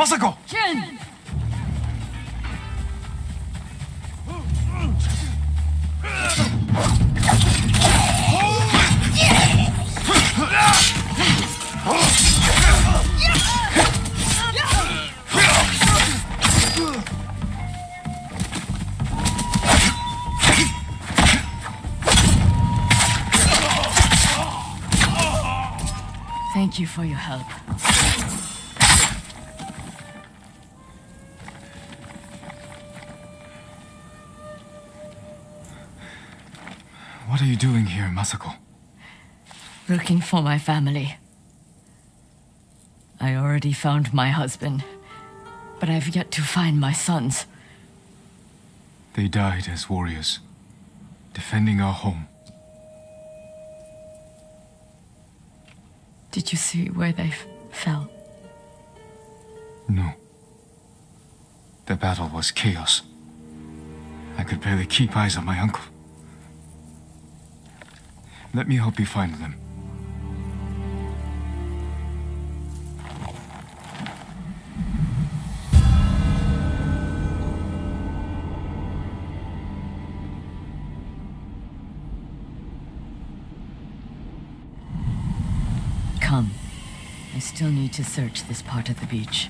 Masako! Thank you for your help. What are you doing here, Masako? Looking for my family. I already found my husband, but I've yet to find my sons. They died as warriors, defending our home. Did you see where they fell? No. The battle was chaos. I could barely keep eyes on my uncle. Let me help you find them. Come. I still need to search this part of the beach.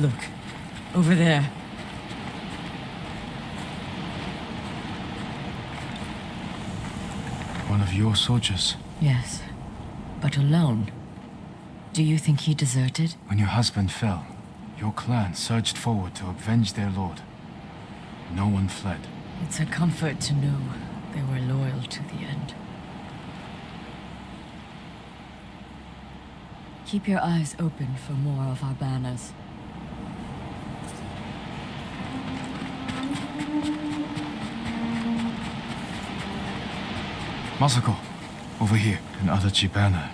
Look, over there. One of your soldiers. Yes, but alone. Do you think he deserted? When your husband fell, your clan surged forward to avenge their lord. No one fled. It's a comfort to know they were loyal to the end. Keep your eyes open for more of our banners. Masako, over here, an Adachi banner.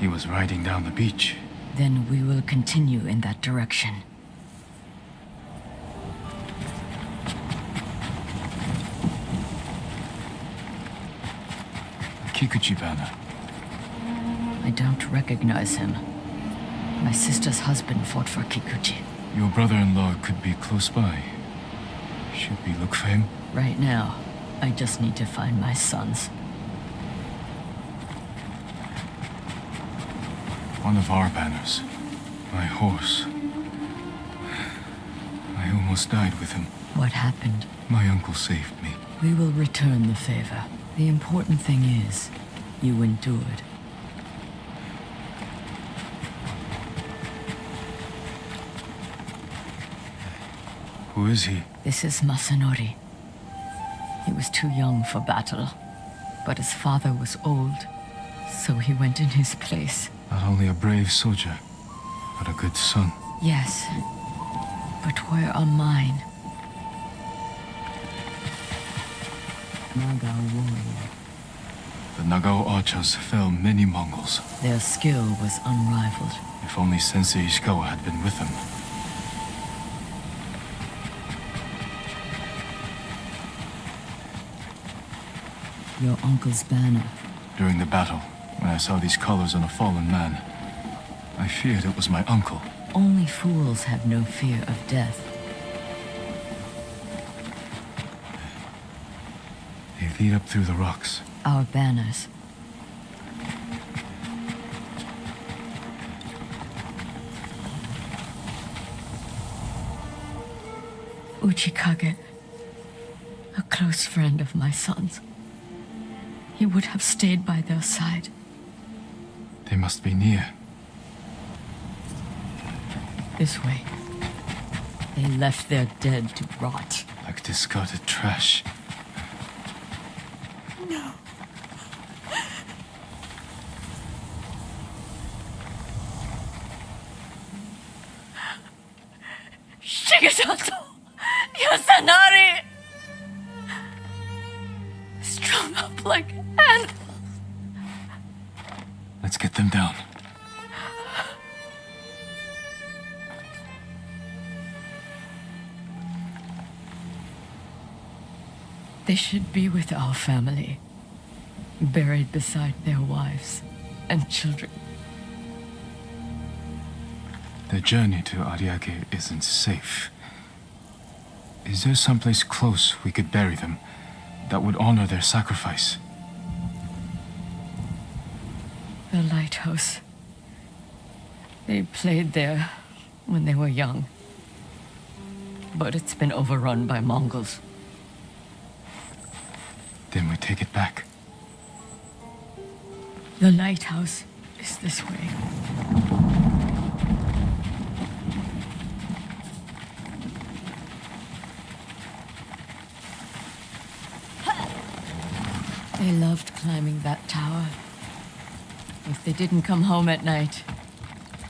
He was riding down the beach. Then we will continue in that direction. A Kikuchi banner. I don't recognize him. My sister's husband fought for Kikuchi. Your brother-in-law could be close by. Should we look for him? Right now, I just need to find my sons. One of our banners. My horse. I almost died with him. What happened? My uncle saved me. We will return the favor. The important thing is, you endured. Who is he? This is Masanori. He was too young for battle, but his father was old, so he went in his place. Not only a brave soldier, but a good son. Yes, but where are mine? Nagao warrior. The Nagao archers fell many Mongols. Their skill was unrivaled. If only Sensei Ishikawa had been with them. Your uncle's banner. During the battle, when I saw these colors on a fallen man, I feared it was my uncle. Only fools have no fear of death. They lead up through the rocks. Our banners. Uchikage, a close friend of my son's. He would have stayed by their side. They must be near. This way. They left their dead to rot. Like discarded trash. No. Shigesato! Yasanari! Strung up like animals. Let's get them down. They should be with our family, buried beside their wives and children. The journey to Ariake isn't safe. Is there someplace close we could bury them that would honor their sacrifice? The lighthouse. They played there when they were young. But it's been overrun by Mongols. Then we take it back. The lighthouse is this way. They loved climbing that tower. If they didn't come home at night,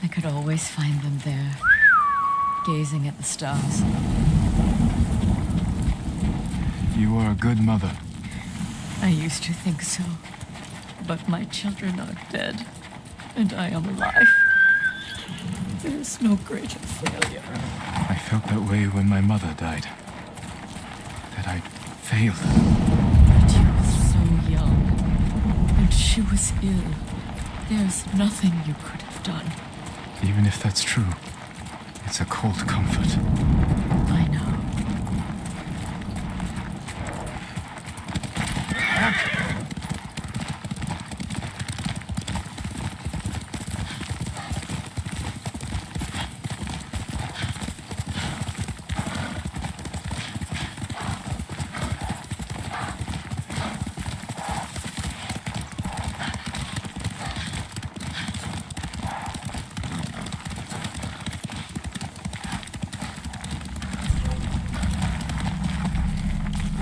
I could always find them there, gazing at the stars. You are a good mother. I used to think so. But my children are dead, and I am alive. There's no greater failure. I felt that way when my mother died. That I failed. But you were so young, and she was ill. There's nothing you could have done. Even if that's true, it's a cold comfort. I know.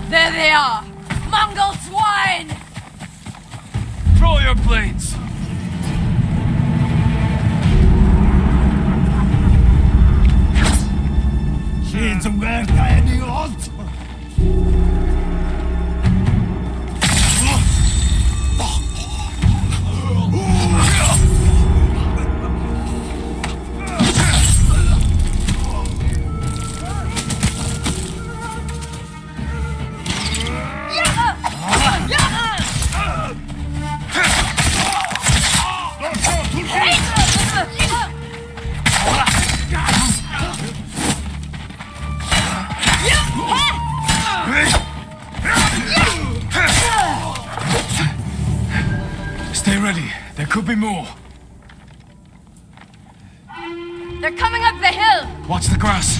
There they are! Mongol swine! Throw your blades! Scenes where any odds. There could be more. They're coming up the hill! Watch the grass.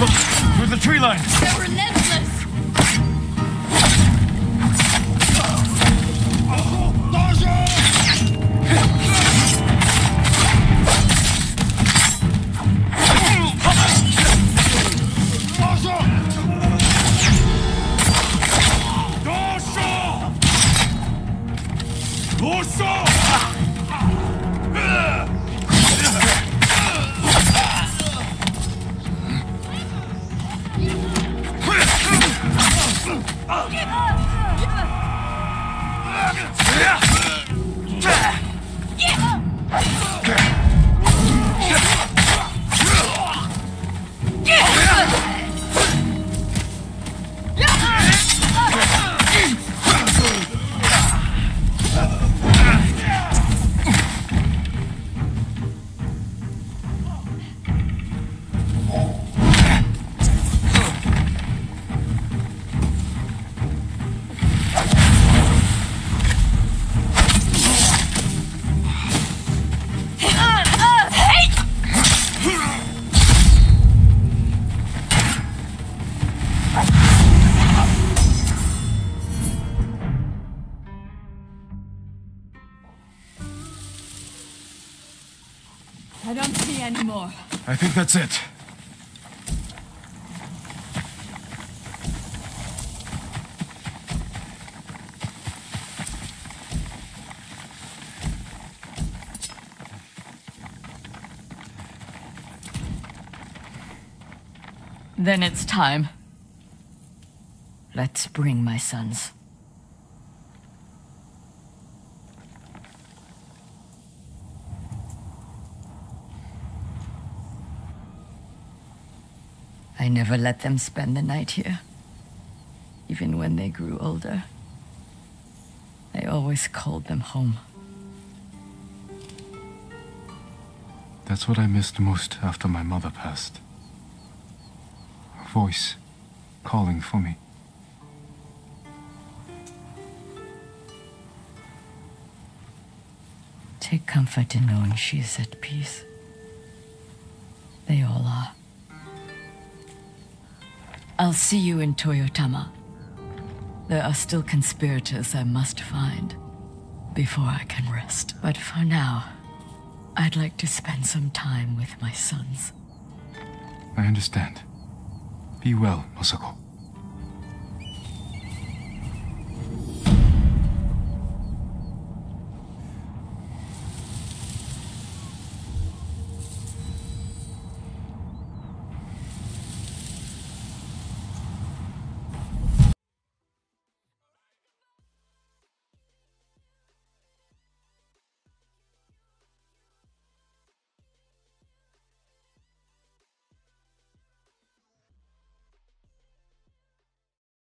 Look, through the tree line. I don't see any more. I think that's it. Then it's time. Let's bring my sons. I never let them spend the night here. Even when they grew older. I always called them home. That's what I missed most after my mother passed. A voice calling for me. Take comfort in knowing she is at peace. I'll see you in Toyotama. There are still conspirators I must find before I can rest. But for now, I'd like to spend some time with my sons. I understand. Be well, Masako.